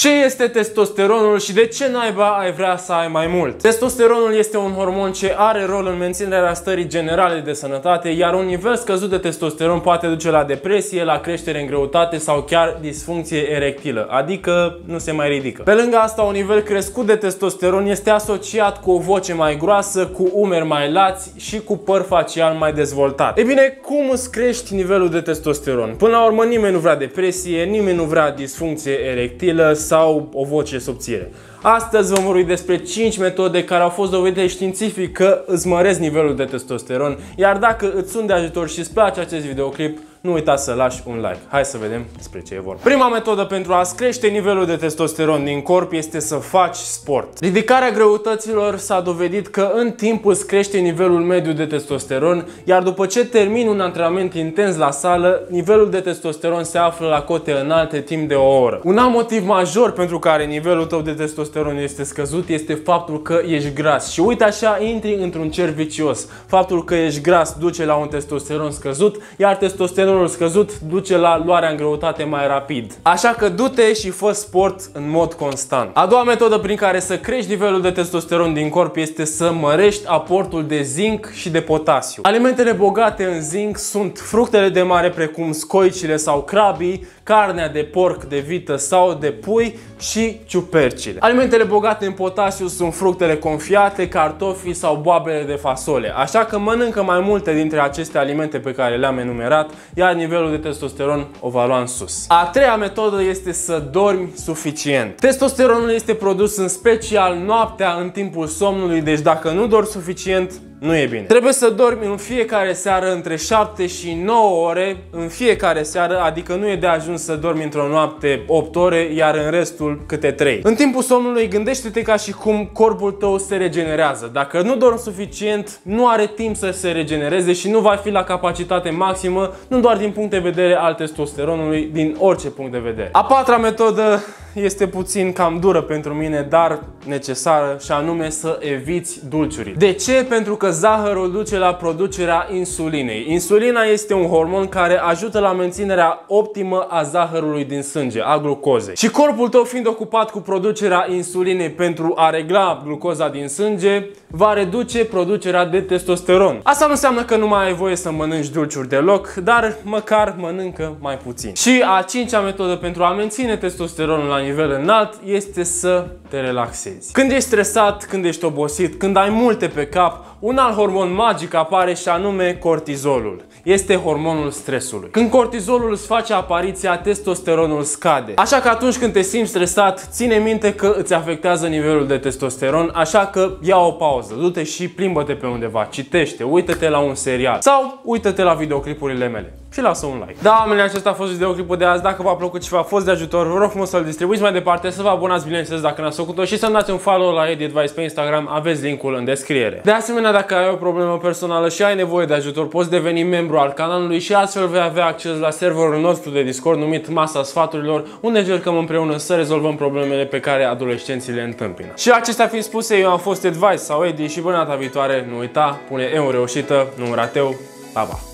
Ce este testosteronul și de ce naiba ai vrea să ai mai mult? Testosteronul este un hormon ce are rol în menținerea stării generale de sănătate, iar un nivel scăzut de testosteron poate duce la depresie, la creștere în greutate sau chiar disfuncție erectilă, adică nu se mai ridică. Pe lângă asta, un nivel crescut de testosteron este asociat cu o voce mai groasă, cu umeri mai lați și cu păr facial mai dezvoltat. E bine, cum îți crești nivelul de testosteron? Până la urmă, nimeni nu vrea depresie, nimeni nu vrea disfuncție erectilă sau o voce subțire. Astăzi vom vorbi despre 5 metode care au fost dovedite științific că îți măresc nivelul de testosteron, iar dacă îți sunt de ajutor și îți place acest videoclip, nu uita să lași un like. Hai să vedem despre ce e vorba. Prima metodă pentru a crește nivelul de testosteron din corp este să faci sport. Ridicarea greutăților s-a dovedit că în timp îți crește nivelul mediu de testosteron, iar după ce termini un antrenament intens la sală, nivelul de testosteron se află la cote înalte timp de o oră. Un alt motiv major pentru care nivelul tău de testosteron este scăzut este faptul că ești gras. Și uite așa intri într-un cer vicios. Faptul că ești gras duce la un testosteron scăzut, iar testosteron testosteronul scăzut duce la luarea în greutate mai rapid. Așa că du-te și fă sport în mod constant. A doua metodă prin care să crești nivelul de testosteron din corp este să mărești aportul de zinc și de potasiu. Alimentele bogate în zinc sunt fructele de mare precum scoicile sau crabii, carnea de porc, de vită sau de pui și ciupercile. Alimentele bogate în potasiu sunt fructele confiate, cartofii sau boabele de fasole. Așa că mănâncă mai multe dintre aceste alimente pe care le-am enumerat, iar nivelul de testosteron o va lua în sus. A treia metodă este să dormi suficient. Testosteronul este produs în special noaptea în timpul somnului, deci dacă nu dormi suficient, nu e bine. Trebuie să dormi în fiecare seară între 7 și 9 ore în fiecare seară, adică nu e de ajuns să dormi într-o noapte 8 ore, iar în restul câte 3. În timpul somnului gândește-te ca și cum corpul tău se regenerează. Dacă nu dormi suficient, nu are timp să se regenereze și nu va fi la capacitate maximă, nu doar din punct de vedere al testosteronului, din orice punct de vedere. A patra metodă este puțin cam dură pentru mine, dar necesară și anume să eviți dulciurii. De ce? Pentru că zahărul duce la producerea insulinei. Insulina este un hormon care ajută la menținerea optimă a zahărului din sânge, a glucozei. Și corpul tău fiind ocupat cu producerea insulinei pentru a regla glucoza din sânge, va reduce producerea de testosteron. Asta nu înseamnă că nu mai ai voie să mănânci dulciuri deloc, dar măcar mănâncă mai puțin. Și a cincea metodă pentru a menține testosteronul la nivel înalt este să te relaxezi. Când ești stresat, când ești obosit, când ai multe pe cap, un alt hormon magic apare și anume cortizolul. Este hormonul stresului. Când cortizolul îți face apariția, testosteronul scade. Așa că atunci când te simți stresat, ține minte că îți afectează nivelul de testosteron, așa că ia o pauză, du-te și plimbă-te pe undeva, citește, uită-te la un serial sau uită-te la videoclipurile mele și lasă un like. Da, oamenii, acesta a fost videoclipul de azi. Dacă v-a plăcut și v-a fost de ajutor, vă rog frumos să-l distribuiți mai departe, să vă abonați, bineînțeles, dacă n-ați făcut-o și să-mi dați un follow la Edit Advice pe Instagram, aveți linkul în descriere. De asemenea, dacă ai o problemă personală și ai nevoie de ajutor, poți deveni membru al canalului și astfel vei avea acces la serverul nostru de Discord numit Masa Sfaturilor, unde încercăm împreună să rezolvăm problemele pe care adolescenții le întâmpină. Și acestea fiind spuse, eu am fost Advice sau Edi și până data viitoare, nu uita, pune eu reușită, nu un rateu. Pa, pa!